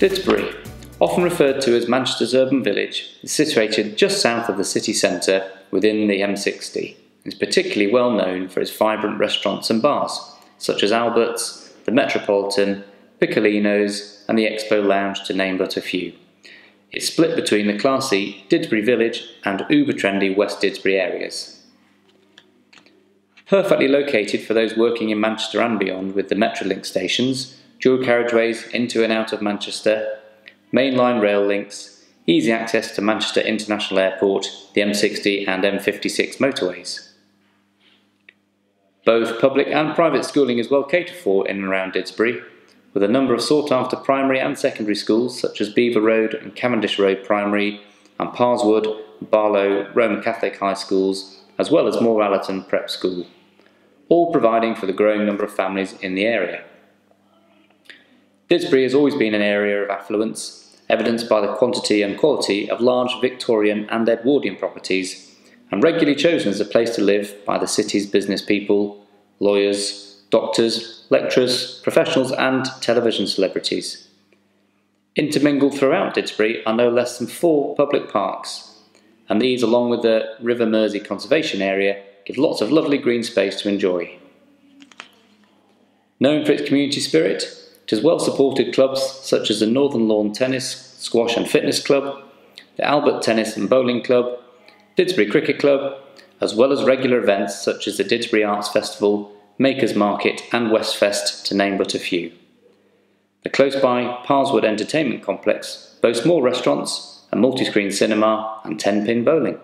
Didsbury, often referred to as Manchester's urban village, is situated just south of the city centre within the M60 and is particularly well known for its vibrant restaurants and bars, such as Albert's, the Metropolitan, Piccolino's and the Expo Lounge to name but a few. It's split between the classy Didsbury Village and uber trendy West Didsbury areas. Perfectly located for those working in Manchester and beyond with the Metrolink stations, dual carriageways into and out of Manchester, mainline rail links, easy access to Manchester International Airport, the M60 and M56 motorways. Both public and private schooling is well catered for in and around Didsbury, with a number of sought after primary and secondary schools such as Beaver Road and Cavendish Road Primary, and Parrs Wood, Barlow Roman Catholic High Schools, as well as Allerton Prep School, all providing for the growing number of families in the area. Didsbury has always been an area of affluence, evidenced by the quantity and quality of large Victorian and Edwardian properties, and regularly chosen as a place to live by the city's business people, lawyers, doctors, lecturers, professionals, and television celebrities. Intermingled throughout Didsbury are no less than four public parks, and these, along with the River Mersey Conservation Area, give lots of lovely green space to enjoy. Known for its community spirit, it has well supported clubs such as the Northern Lawn Tennis, Squash and Fitness Club, the Albert Tennis and Bowling Club, Didsbury Cricket Club, as well as regular events such as the Didsbury Arts Festival, Makers Market and Westfest to name but a few. The close by Parrs Wood Entertainment Complex boasts more restaurants, a multi-screen cinema and 10-pin bowling.